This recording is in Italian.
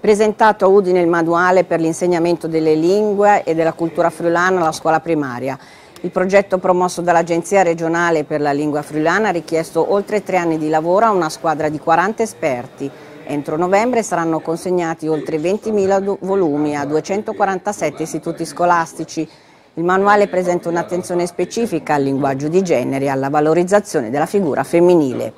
Presentato a Udine il manuale per l'insegnamento delle lingue e della cultura friulana alla scuola primaria. Il progetto promosso dall'Agenzia regionale per la lingua friulana ha richiesto oltre tre anni di lavoro a una squadra di 40 esperti. Entro novembre saranno consegnati oltre 20.000 volumi a 247 istituti scolastici. Il manuale presenta un'attenzione specifica al linguaggio di genere e alla valorizzazione della figura femminile.